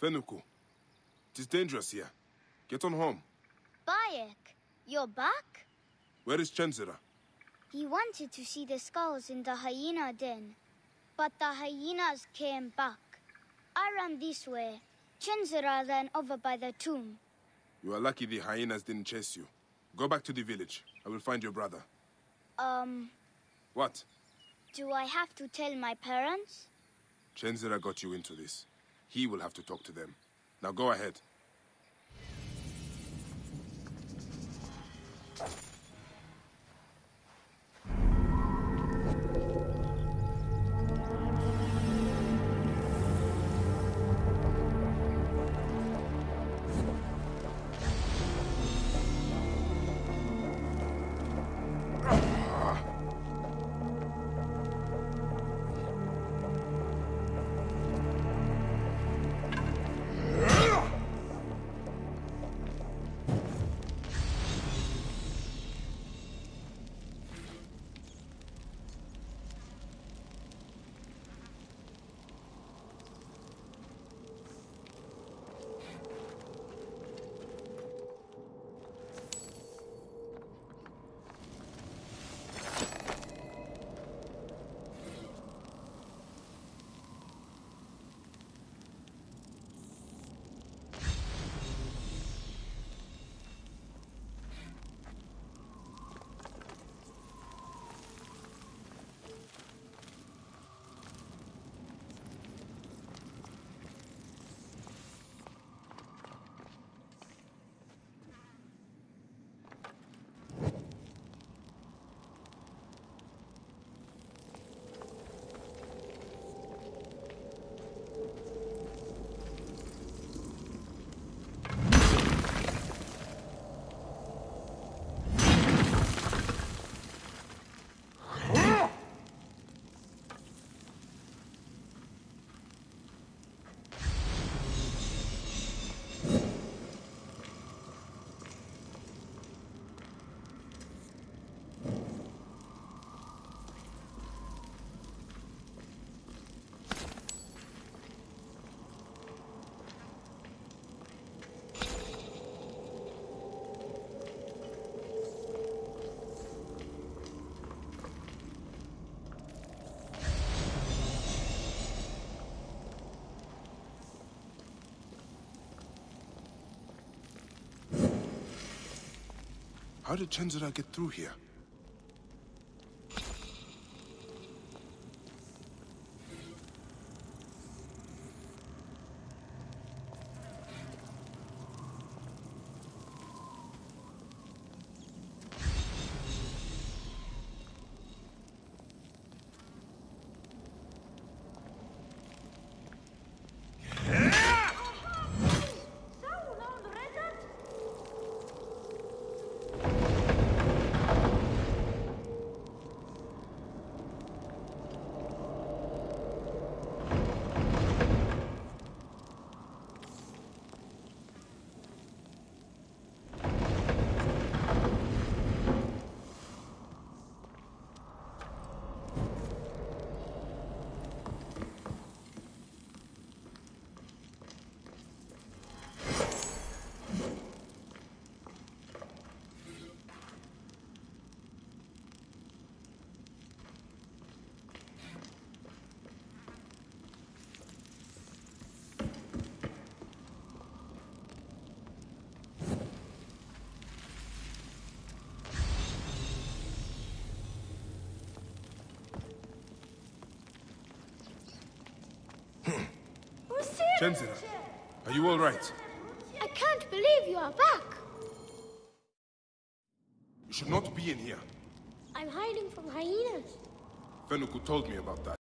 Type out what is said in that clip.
Fenuku, it is dangerous here. Get on home. Bayek, you're back? Where is Chenzira? He wanted to see the skulls in the hyena den, but the hyenas came back. I ran this way. Chenzira ran over by the tomb. You are lucky the hyenas didn't chase you. Go back to the village. I will find your brother. Um, What? do I have to tell my parents? Chenzira got you into this. He will have to talk to them. Now go ahead. How did Chenzira get through here? Chenzira, are you all right? I can't believe you are back. You should not be in here. I'm hiding from hyenas. Fenuku told me about that.